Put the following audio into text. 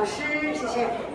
老师谢谢。